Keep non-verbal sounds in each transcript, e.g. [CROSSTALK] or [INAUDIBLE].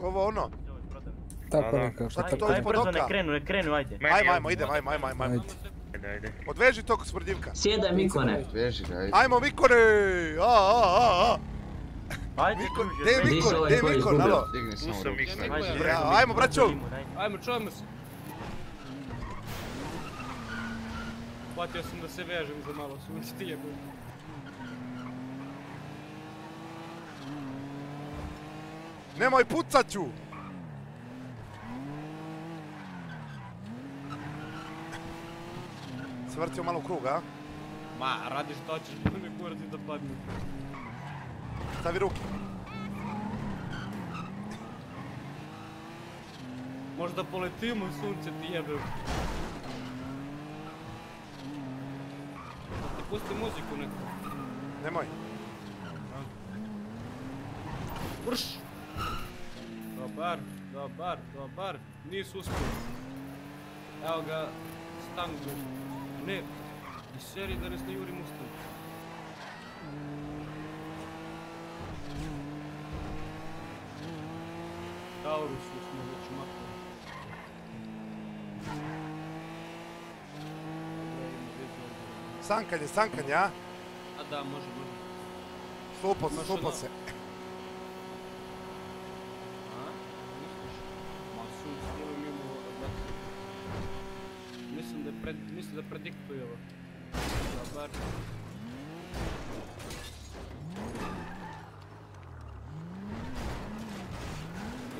Ovo ono. Tako nekako. Šta ti tako. to Ajde ispod oka? ne krenu, ne krenu, ajde. Ajmo, je- ajmo, idemo, ajmo, ajmo, ajmo. Ajde. Ajde. Odveži tog smrdljivka. Sjedaj Mikone. Veži ga, ajde. Ajmo Mikone! A, a, a, a. Ajde, Miko, kruže, gdje je Mikon, ovaj gdje je koji Mikon, alo? Digni Tu samo sam ruku. Mikon. Ajmo, Mikon, braćo. ajde. Ajmo, čujemo se. Hvatio sam da se vežem za malo sunce ti jebo. Nemoj pucat ću! Se vrtio malo u krug, a? Ma, radiš što hoćeš, da me kurac da padne. Stavi ruke. Možda poletimo sunce ti jebe. Da ti pusti muziku neku. Nemoj. Vrš! Dobar, dobar, dobar. Nisu uspjeli. Evo ga, stangu. Ne, iz serije da ne jurim ustav. Taurusu smo već maknuli. Sankanje, sankanje, a? A da, može, može. Slupo se, slupo se. Pred, mislim da prediktuje ovo. Dobar.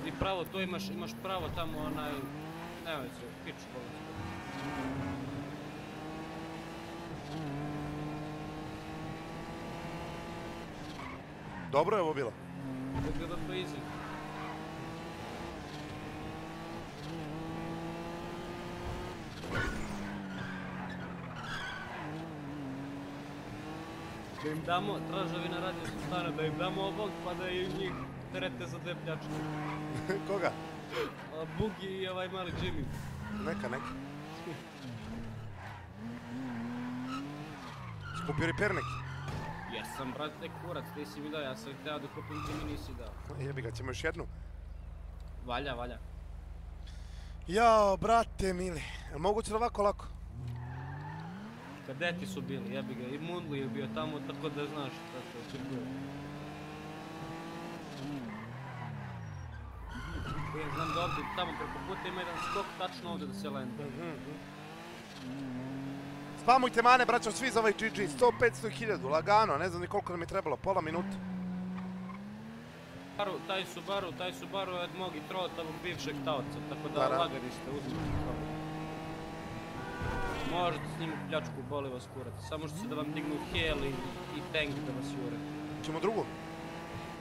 Idi pravo, to imaš, imaš pravo tamo onaj... Nemoj se, piču bolest. Dobro je ovo bilo. Da gleda to easy. Da im damo, tražovi na radio su stane, da im damo ovog pa da i njih terete za dve pljačke. [LAUGHS] Koga? A Bugi i ovaj mali Jimmy. Neka, neka. Skupio repernik. Jesam, brate, kurac, ti si mi dao, ja sam htio da kupim Jimmy, nisi dao. Jebi ga, ćemo još jednu. Valja, valja. Jao, brate mili. Moguće da ovako lako? Kadeti su bili, jebi ga, i Mundli je bio tamo, tako da znaš šta se očekuje. Ja znam da ovdje, tamo preko puta ima jedan skok, tačno ovdje da se lenda. Spamujte mane, braćo, svi za ovaj GG. 100, 500 i 1000, lagano, ne znam ni koliko nam je trebalo, pola minuta. Subaru, taj Subaru, taj Subaru je od mog i trota bivšeg taoca, tako da Da, uzmite slobodno. Možete s njim pljačku, boli vas kurac, samo što se da vam dignu hel i, i tank da vas jure. Ćemo drugu?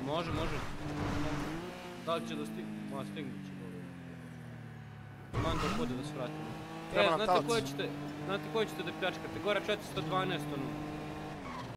Može, može. Da li će da stignu? Ma, stignut će, boli. Manda bude da. Treba E, znate koje ćete, znate koje ćete da pljačkate? Gore 412, ono,